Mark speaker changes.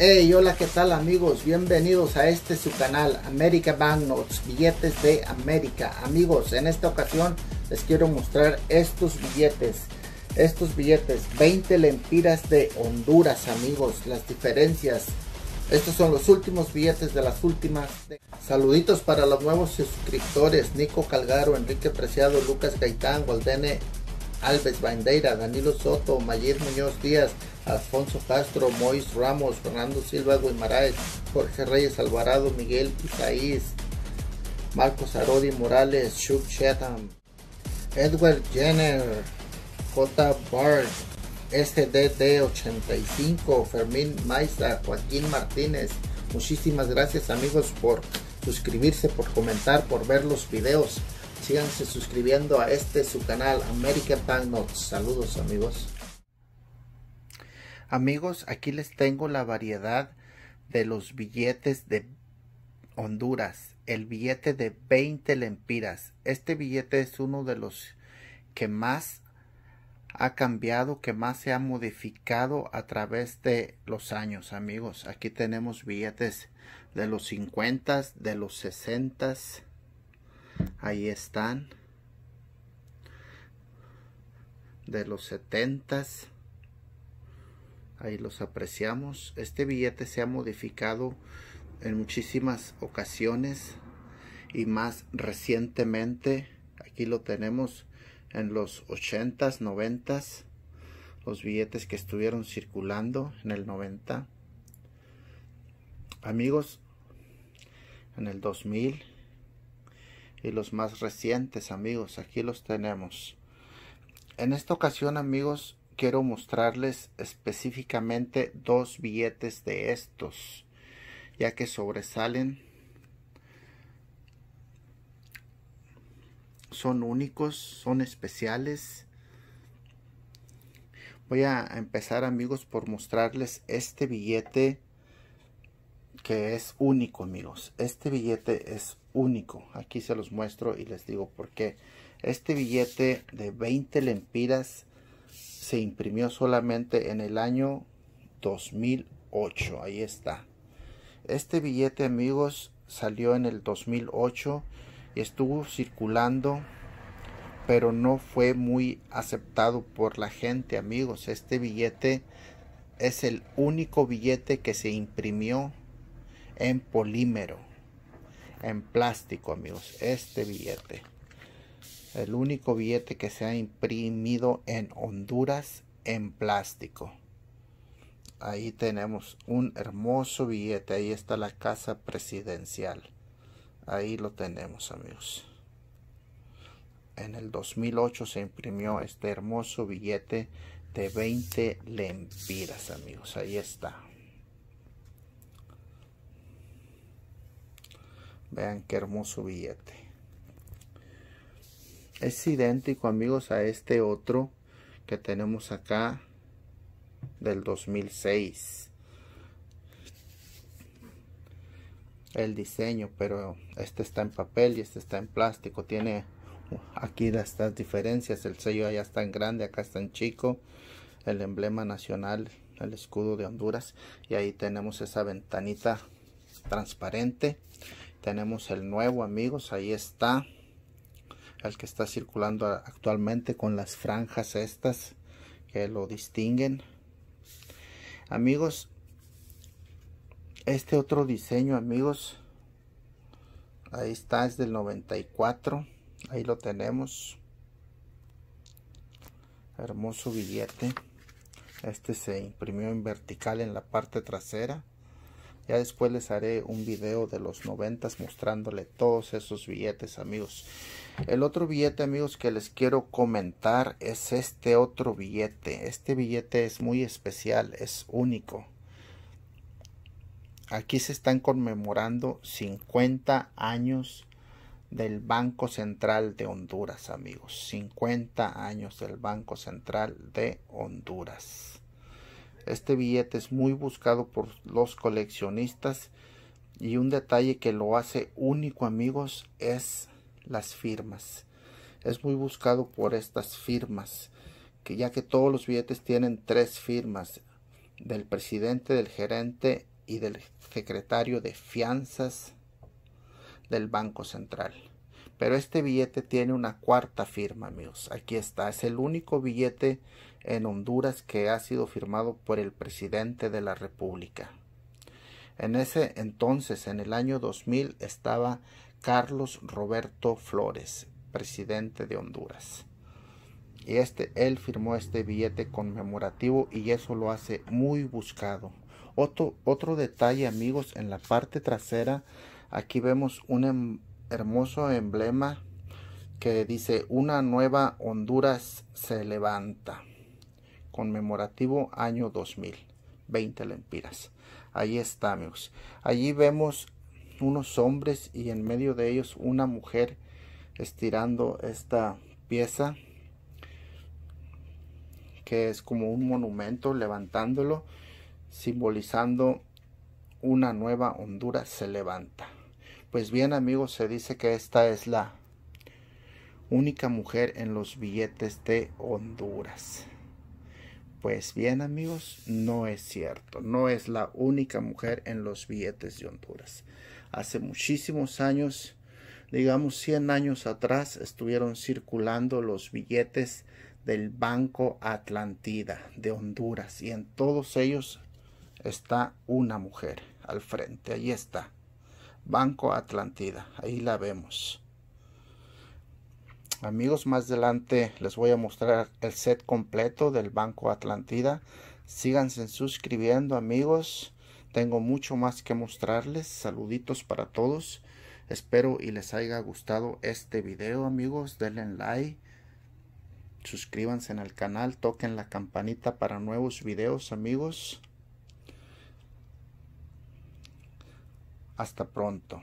Speaker 1: Hey, hola, ¿qué tal amigos? Bienvenidos a este su canal, America Banknotes, billetes de América. Amigos, en esta ocasión les quiero mostrar estos billetes. Estos billetes, 20 lempiras de Honduras, amigos. Las diferencias. Estos son los últimos billetes de las últimas. Saluditos para los nuevos suscriptores. Nico Calgaro, Enrique Preciado, Lucas Gaitán, Goldene Alves Bandeira, Danilo Soto, Mayir Muñoz Díaz, Alfonso Castro, Mois Ramos, Fernando Silva Guimaraes, Jorge Reyes Alvarado, Miguel Isaías, Marcos Arodi Morales, Shuk Chatham, Edward Jenner, J. Bart, SDD85, Fermín Maiza, Joaquín Martínez. Muchísimas gracias amigos por suscribirse, por comentar, por ver los videos. Síganse suscribiendo a este su canal American Banknotes. Saludos amigos. Amigos, aquí les tengo la variedad de los billetes de Honduras. El billete de 20 lempiras. Este billete es uno de los que más ha cambiado, que más se ha modificado a través de los años, amigos. Aquí tenemos billetes de los 50, de los 60, Ahí están. De los setentas. Ahí los apreciamos. Este billete se ha modificado en muchísimas ocasiones y más recientemente. Aquí lo tenemos en los ochentas, noventas. Los billetes que estuvieron circulando en el 90. Amigos, en el 2000 y los más recientes amigos aquí los tenemos. En esta ocasión amigos quiero mostrarles específicamente dos billetes de estos ya que sobresalen. Son únicos son especiales. Voy a empezar amigos por mostrarles este billete que es único amigos este billete es único. Aquí se los muestro y les digo por qué. Este billete de 20 lempiras se imprimió solamente en el año 2008. Ahí está. Este billete, amigos, salió en el 2008 y estuvo circulando, pero no fue muy aceptado por la gente, amigos. Este billete es el único billete que se imprimió en polímero en plástico, amigos. Este billete. El único billete que se ha imprimido en Honduras en plástico. Ahí tenemos un hermoso billete. Ahí está la casa presidencial. Ahí lo tenemos, amigos. En el 2008 se imprimió este hermoso billete de 20 lempiras, amigos. Ahí está. Vean qué hermoso billete. Es idéntico amigos a este otro que tenemos acá del 2006. El diseño, pero este está en papel y este está en plástico. Tiene aquí estas diferencias. El sello allá está en grande, acá está en chico. El emblema nacional, el escudo de Honduras. Y ahí tenemos esa ventanita transparente tenemos el nuevo amigos ahí está el que está circulando actualmente con las franjas estas que lo distinguen. Amigos este otro diseño amigos ahí está es del 94 ahí lo tenemos. Hermoso billete. Este se imprimió en vertical en la parte trasera ya después les haré un video de los noventas mostrándole todos esos billetes amigos. El otro billete amigos que les quiero comentar es este otro billete. Este billete es muy especial, es único. Aquí se están conmemorando 50 años del Banco Central de Honduras amigos. 50 años del Banco Central de Honduras. Este billete es muy buscado por los coleccionistas y un detalle que lo hace único amigos es las firmas. Es muy buscado por estas firmas, que ya que todos los billetes tienen tres firmas del presidente, del gerente y del secretario de fianzas del Banco Central. Pero este billete tiene una cuarta firma, amigos. Aquí está. Es el único billete en Honduras que ha sido firmado por el presidente de la República. En ese entonces, en el año 2000, estaba Carlos Roberto Flores, presidente de Honduras. Y este, él firmó este billete conmemorativo y eso lo hace muy buscado. Otro, otro detalle, amigos, en la parte trasera, aquí vemos un em, hermoso emblema que dice una nueva Honduras se levanta. Conmemorativo año 2000, 20 lempiras. Ahí está, amigos. Allí vemos unos hombres y en medio de ellos una mujer estirando esta pieza que es como un monumento levantándolo simbolizando una nueva Honduras se levanta. Pues bien amigos, se dice que esta es la única mujer en los billetes de Honduras. Pues bien amigos, no es cierto, no es la única mujer en los billetes de Honduras. Hace muchísimos años, digamos 100 años atrás, estuvieron circulando los billetes del Banco Atlantida de Honduras y en todos ellos está una mujer al frente, ahí está, Banco Atlantida, ahí la vemos. Amigos, más adelante les voy a mostrar el set completo del Banco Atlantida. Síganse suscribiendo, amigos. Tengo mucho más que mostrarles. Saluditos para todos. Espero y les haya gustado este video, amigos. Denle like. Suscríbanse en el canal. Toquen la campanita para nuevos videos, amigos. Hasta pronto.